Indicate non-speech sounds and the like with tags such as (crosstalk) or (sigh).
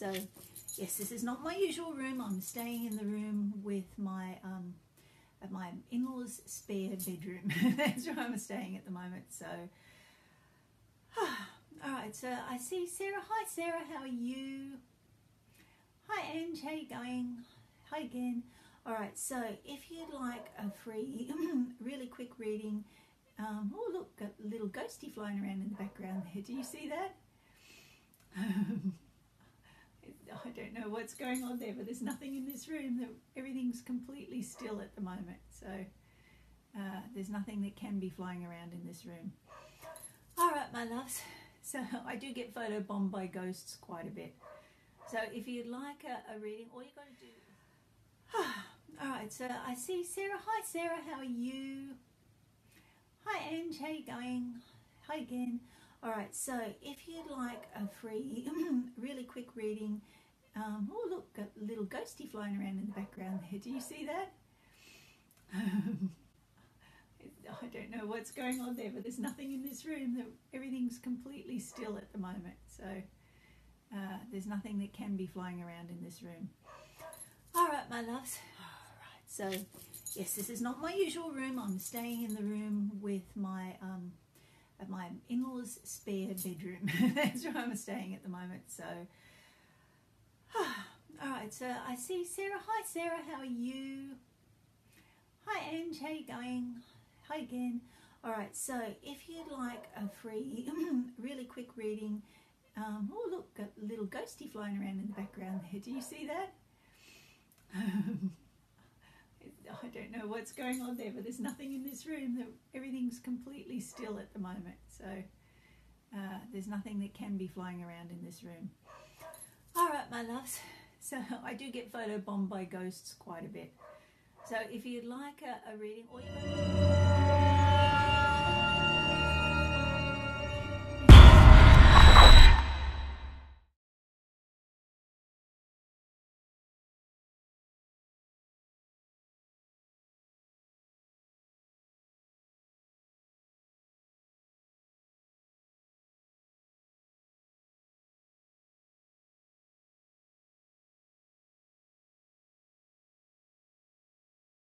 So, yes, this is not my usual room. I'm staying in the room with my um, my in-laws' spare bedroom. (laughs) That's where I'm staying at the moment. So, (sighs) all right. So I see Sarah. Hi, Sarah. How are you? Hi, Ange. How you going? Hi again. All right. So if you'd like a free, (clears throat) really quick reading. Um, oh, look, a little ghosty flying around in the background there. Do you see that? (laughs) Know what's going on there, but there's nothing in this room. That everything's completely still at the moment. So uh, there's nothing that can be flying around in this room. All right, my loves. So (laughs) I do get photo bombed by ghosts quite a bit. So if you'd like a, a reading, all you got to do. (sighs) all right. So I see Sarah. Hi, Sarah. How are you? Hi, Ange. How you going? Hi again. All right. So if you'd like a free, (clears throat) really quick reading um, oh, look, a little ghosty flying around in the background there. Do you see that? (laughs) I don't know what's going on there, but there's nothing in this room. Everything's completely still at the moment. So uh, there's nothing that can be flying around in this room. All right, my loves. All right. So, yes, this is not my usual room. I'm staying in the room with my um, my in-laws' spare bedroom. (laughs) That's where I'm staying at the moment. So (sighs) all right, so I see Sarah. Hi, Sarah. How are you? Hi, Ange. How you going? Hi again. All right, so if you'd like a free, (clears throat) really quick reading, um, oh look, a little ghosty flying around in the background there. Do you see that? (laughs) I don't know what's going on there, but there's nothing in this room. Everything's completely still at the moment. So uh, there's nothing that can be flying around in this room. My loves. (laughs) So I do get photo bombed by ghosts quite a bit. So if you'd like a, a reading, or you